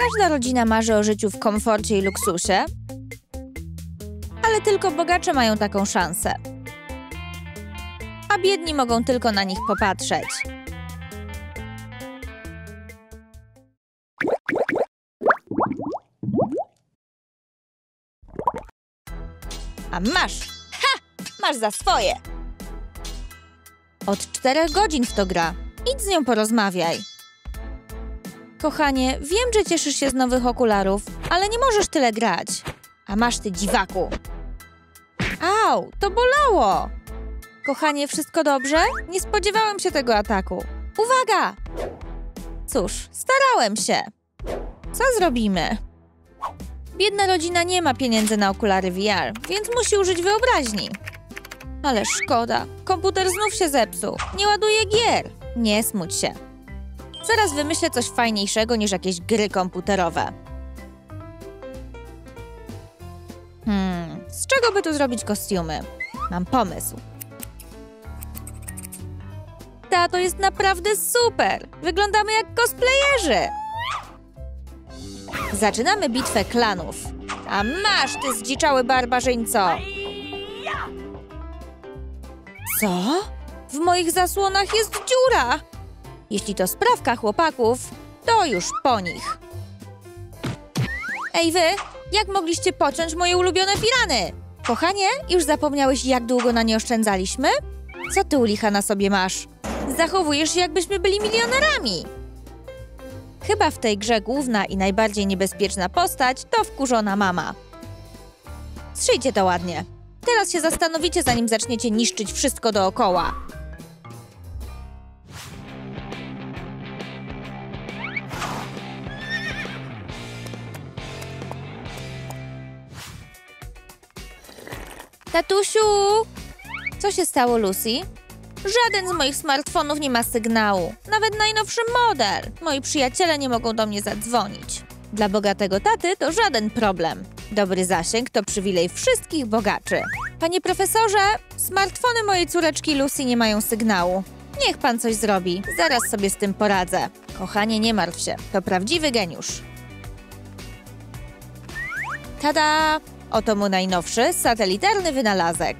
Każda rodzina marzy o życiu w komforcie i luksusie, ale tylko bogacze mają taką szansę. A biedni mogą tylko na nich popatrzeć. A masz! Ha! Masz za swoje! Od czterech godzin w to gra. Idź z nią porozmawiaj. Kochanie, wiem, że cieszysz się z nowych okularów, ale nie możesz tyle grać. A masz ty dziwaku. Au, to bolało! Kochanie, wszystko dobrze? Nie spodziewałem się tego ataku. Uwaga! Cóż, starałem się. Co zrobimy? Biedna rodzina nie ma pieniędzy na okulary VR, więc musi użyć wyobraźni. Ale szkoda, komputer znów się zepsuł. Nie ładuje gier. Nie smuć się. Zaraz wymyślę coś fajniejszego niż jakieś gry komputerowe. Hmm, z czego by tu zrobić kostiumy? Mam pomysł. Ta, to jest naprawdę super! Wyglądamy jak cosplayerzy! Zaczynamy bitwę klanów. A masz, ty zdziczały barbarzyńco! Co? W moich zasłonach jest dziura! Jeśli to sprawka chłopaków, to już po nich. Ej wy, jak mogliście pociąć moje ulubione pirany? Kochanie, już zapomniałeś, jak długo na nie oszczędzaliśmy? Co ty u licha na sobie masz? Zachowujesz się, jakbyśmy byli milionerami. Chyba w tej grze główna i najbardziej niebezpieczna postać to wkurzona mama. Strzyjcie to ładnie. Teraz się zastanowicie, zanim zaczniecie niszczyć wszystko dookoła. Tatusiu! Co się stało, Lucy? Żaden z moich smartfonów nie ma sygnału. Nawet najnowszy model. Moi przyjaciele nie mogą do mnie zadzwonić. Dla bogatego taty to żaden problem. Dobry zasięg to przywilej wszystkich bogaczy. Panie profesorze, smartfony mojej córeczki Lucy nie mają sygnału. Niech pan coś zrobi. Zaraz sobie z tym poradzę. Kochanie, nie martw się. To prawdziwy geniusz. Tada! Oto mój najnowszy, satelitarny wynalazek.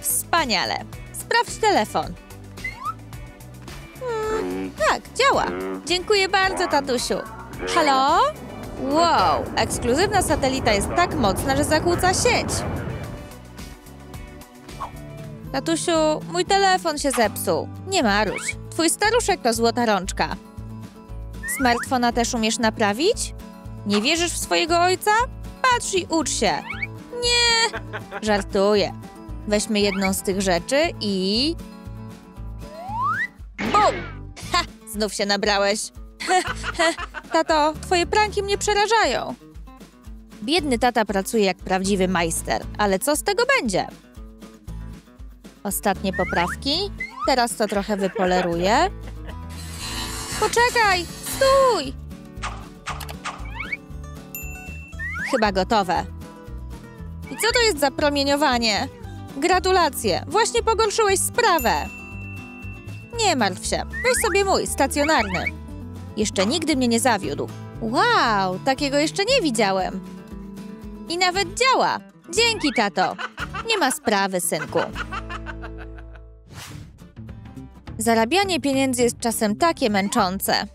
Wspaniale. Sprawdź telefon. Hmm, tak, działa. Dziękuję bardzo, tatusiu. Halo? Wow, ekskluzywna satelita jest tak mocna, że zakłóca sieć. Tatusiu, mój telefon się zepsuł. Nie marudź. Twój staruszek to złota rączka. Smartfona też umiesz naprawić? Nie wierzysz w swojego ojca? Patrz i ucz się. Nie, żartuję. Weźmy jedną z tych rzeczy i... Bum! Ha! Znów się nabrałeś. Tato, twoje pranki mnie przerażają. Biedny tata pracuje jak prawdziwy majster, ale co z tego będzie? Ostatnie poprawki. Teraz to trochę wypoleruję. Poczekaj! Stój! Chyba gotowe. I co to jest za promieniowanie? Gratulacje, właśnie pogorszyłeś sprawę. Nie martw się, weź sobie mój, stacjonarny. Jeszcze nigdy mnie nie zawiódł. Wow, takiego jeszcze nie widziałem. I nawet działa. Dzięki, tato. Nie ma sprawy, synku. Zarabianie pieniędzy jest czasem takie męczące.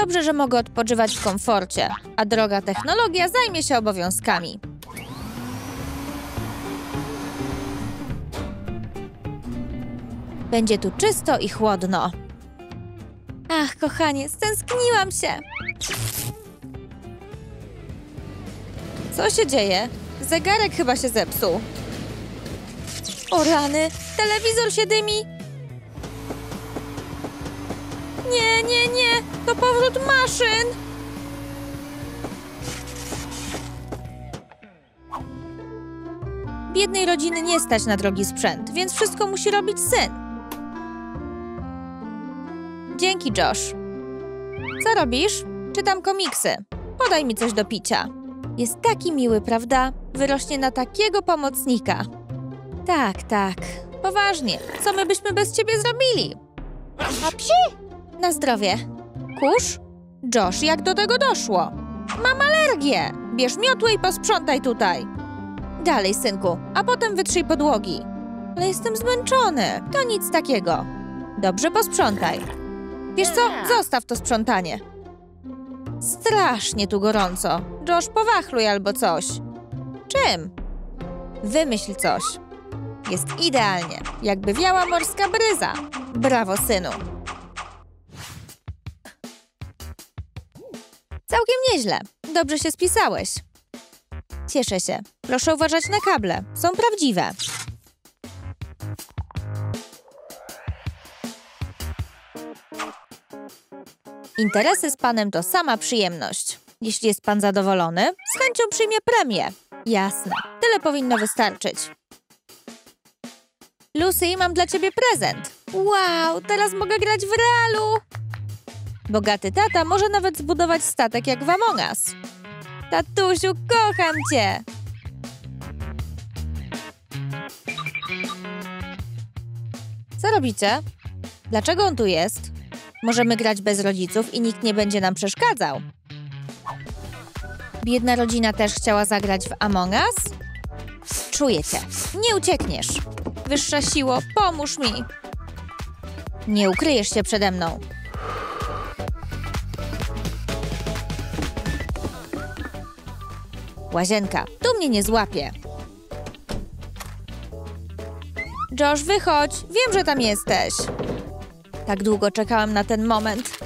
Dobrze, że mogę odpoczywać w komforcie, a droga technologia zajmie się obowiązkami. Będzie tu czysto i chłodno. Ach, kochanie, stęskniłam się. Co się dzieje? Zegarek chyba się zepsuł. O rany, telewizor się dymi. Nie, nie, nie, to powrót maszyn. Biednej rodziny nie stać na drogi sprzęt, więc wszystko musi robić syn. Dzięki, Josh. Co robisz? Czytam komiksy. Podaj mi coś do picia. Jest taki miły, prawda? Wyrośnie na takiego pomocnika. Tak, tak. Poważnie. Co my byśmy bez ciebie zrobili? A psi? Na zdrowie. Kurz? Josh, jak do tego doszło? Mam alergię! Bierz miotłę i posprzątaj tutaj. Dalej, synku, a potem wytrzyj podłogi. Ale jestem zmęczony. To nic takiego. Dobrze, posprzątaj. Wiesz co? Zostaw to sprzątanie. Strasznie tu gorąco. Josh, powachluj albo coś. Czym? Wymyśl coś. Jest idealnie, jakby wiała morska bryza. Brawo, synu. Całkiem nieźle. Dobrze się spisałeś. Cieszę się. Proszę uważać na kable. Są prawdziwe. Interesy z panem to sama przyjemność. Jeśli jest pan zadowolony, z chęcią przyjmie premię. Jasne. Tyle powinno wystarczyć. Lucy, mam dla ciebie prezent. Wow, teraz mogę grać w realu. Bogaty tata może nawet zbudować statek jak w Among Us. Tatusiu, kocham cię! Co robicie? Dlaczego on tu jest? Możemy grać bez rodziców i nikt nie będzie nam przeszkadzał. Biedna rodzina też chciała zagrać w Among Us? Czuję cię. Nie uciekniesz. Wyższa siło, pomóż mi. Nie ukryjesz się przede mną. Łazienka, tu mnie nie złapie. Josh, wychodź. Wiem, że tam jesteś. Tak długo czekałam na ten moment.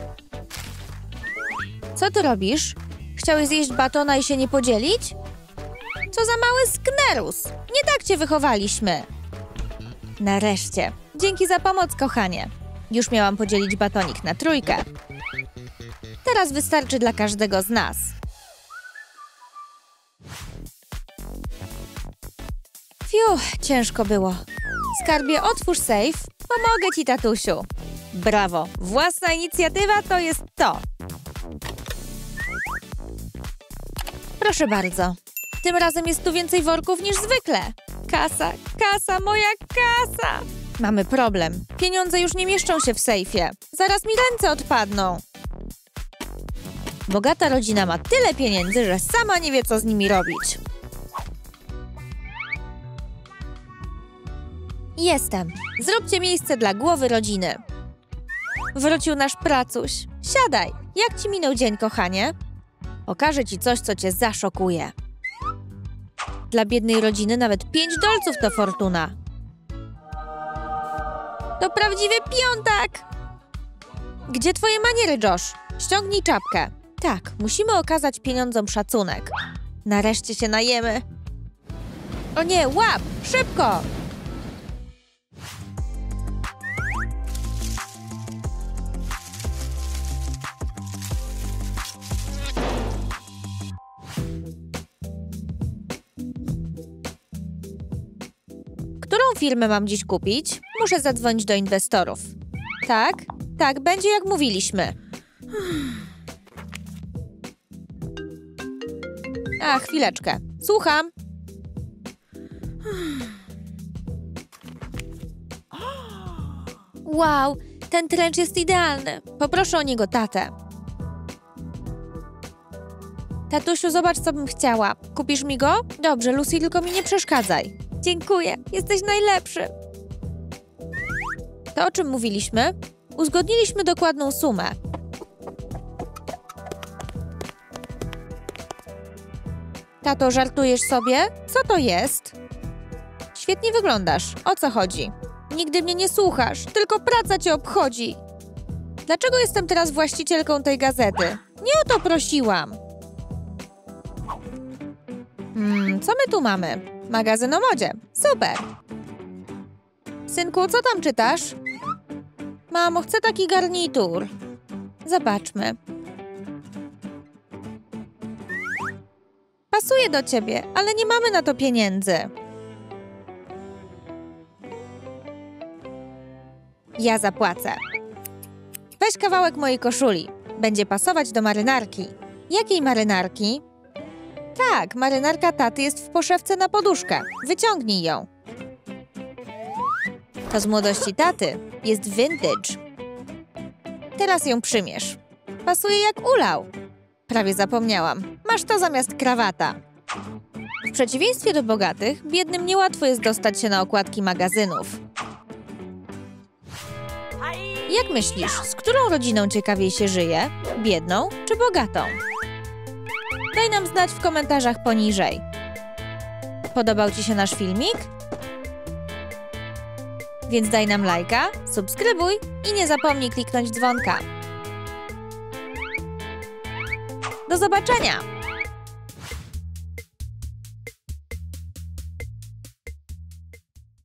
Co ty robisz? Chciałeś zjeść batona i się nie podzielić? Co za mały sknerus! Nie tak cię wychowaliśmy. Nareszcie. Dzięki za pomoc, kochanie. Już miałam podzielić batonik na trójkę. Teraz wystarczy dla każdego z nas. Fiu, ciężko było. Skarbie, otwórz safe. Pomogę ci, tatusiu. Brawo, własna inicjatywa to jest to. Proszę bardzo. Tym razem jest tu więcej worków niż zwykle. Kasa, kasa, moja kasa! Mamy problem. Pieniądze już nie mieszczą się w sejfie. Zaraz mi ręce odpadną. Bogata rodzina ma tyle pieniędzy, że sama nie wie, co z nimi robić. Jestem. Zróbcie miejsce dla głowy rodziny. Wrócił nasz pracuś. Siadaj. Jak ci minął dzień, kochanie? Pokażę ci coś, co cię zaszokuje. Dla biednej rodziny nawet pięć dolców to fortuna. To prawdziwy piątak! Gdzie twoje maniery, Josh? Ściągnij czapkę. Tak, musimy okazać pieniądzom szacunek. Nareszcie się najemy. O nie, łap! Szybko! Którą firmę mam dziś kupić? Muszę zadzwonić do inwestorów. Tak? Tak, będzie jak mówiliśmy. A, chwileczkę. Słucham. Wow, ten trencz jest idealny. Poproszę o niego tatę. Tatusiu, zobacz, co bym chciała. Kupisz mi go? Dobrze, Lucy, tylko mi nie przeszkadzaj. Dziękuję, jesteś najlepszy. To o czym mówiliśmy? Uzgodniliśmy dokładną sumę. Tato, żartujesz sobie? Co to jest? Świetnie wyglądasz. O co chodzi? Nigdy mnie nie słuchasz, tylko praca cię obchodzi. Dlaczego jestem teraz właścicielką tej gazety? Nie o to prosiłam. Hmm, co my tu mamy? Magazyn o modzie. Super. Synku, co tam czytasz? Mamo, chcę taki garnitur. Zobaczmy. Pasuje do ciebie, ale nie mamy na to pieniędzy. Ja zapłacę. Weź kawałek mojej koszuli. Będzie pasować do marynarki. Jakiej marynarki? Tak, marynarka taty jest w poszewce na poduszkę. Wyciągnij ją. To z młodości taty. Jest vintage. Teraz ją przymierz. Pasuje jak ulał. Prawie zapomniałam. Masz to zamiast krawata. W przeciwieństwie do bogatych, biednym niełatwo jest dostać się na okładki magazynów. Jak myślisz, z którą rodziną ciekawiej się żyje? Biedną czy bogatą? Daj nam znać w komentarzach poniżej. Podobał Ci się nasz filmik? Więc daj nam lajka, subskrybuj i nie zapomnij kliknąć dzwonka. Do zobaczenia!